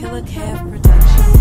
Killa Kev production.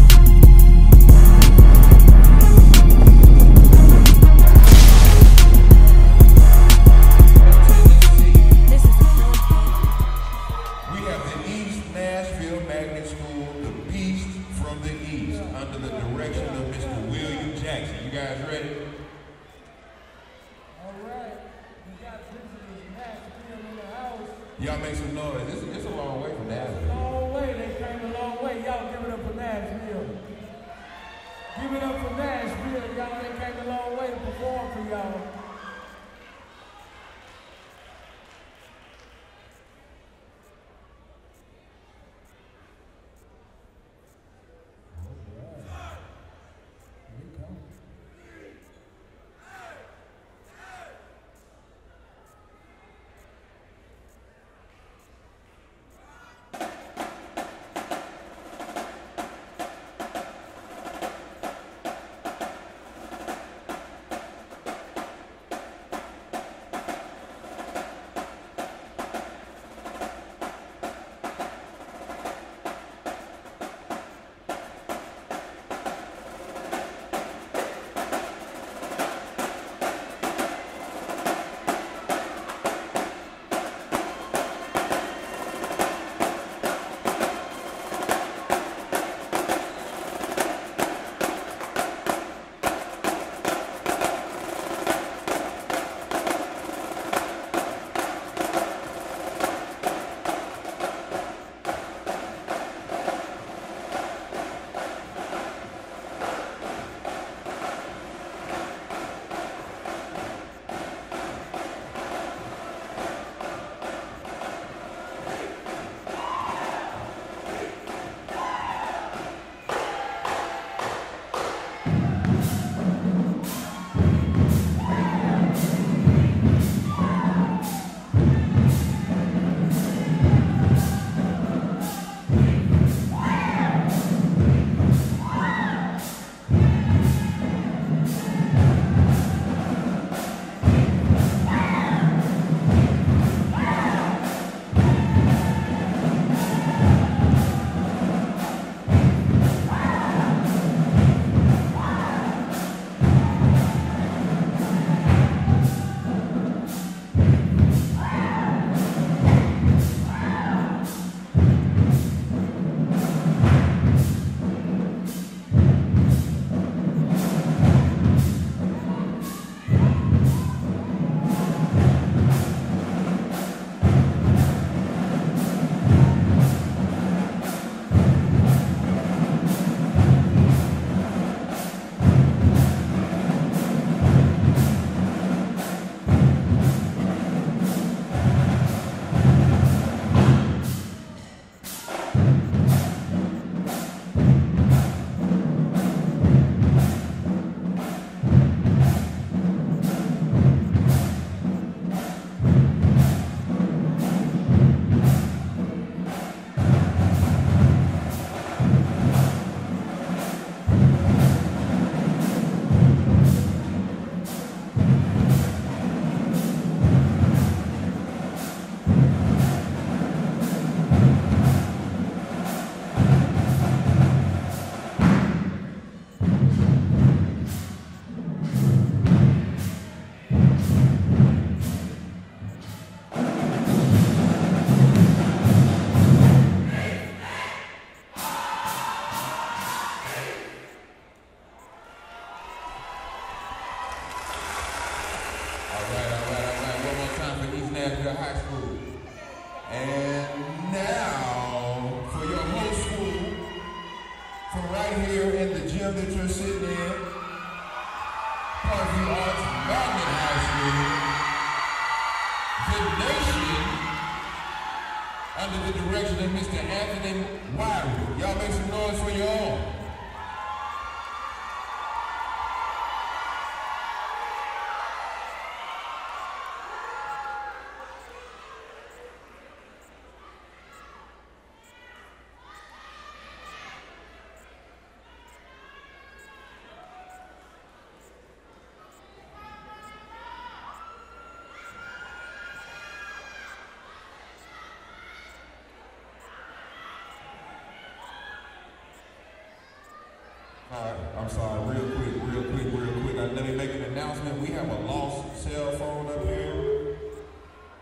I'm sorry, real quick, real quick, real quick. Let me make an announcement. We have a lost cell phone up here.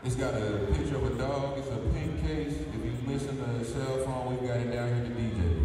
It's got a picture of a dog. It's a pink case. If you're missing a cell phone, we've got it down here to DJ.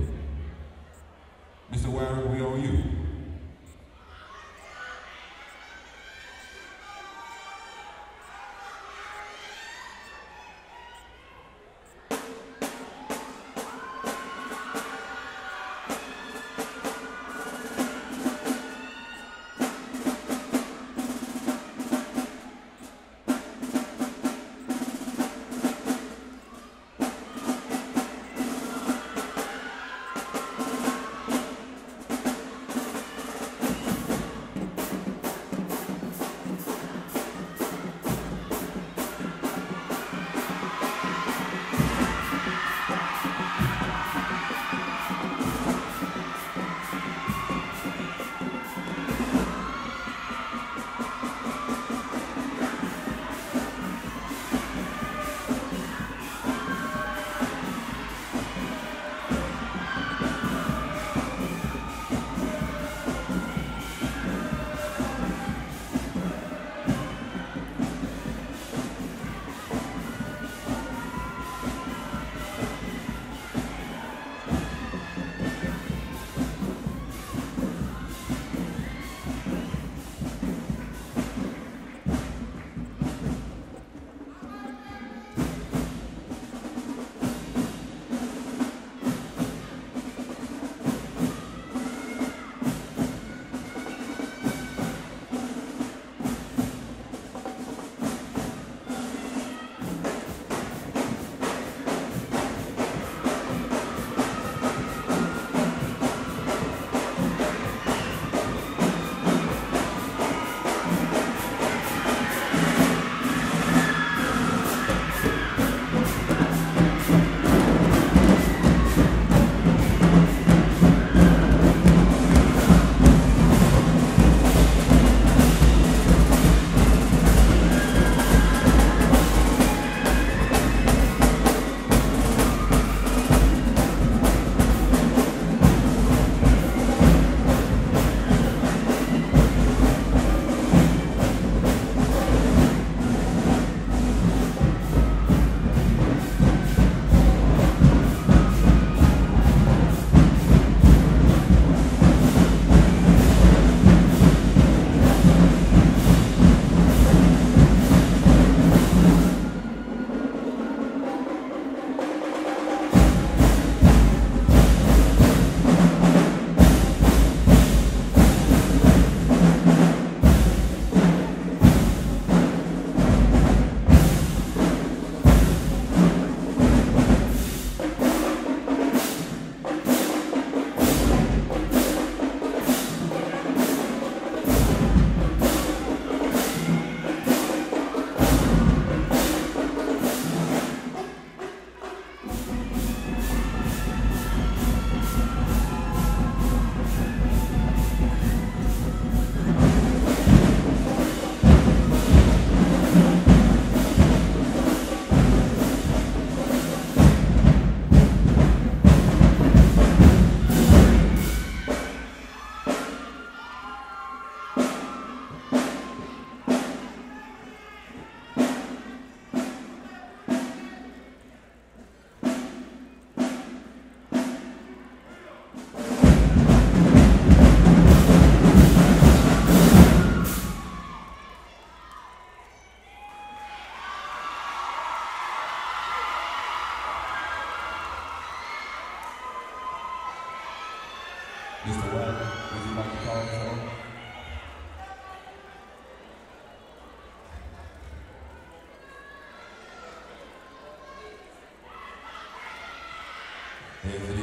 Yes,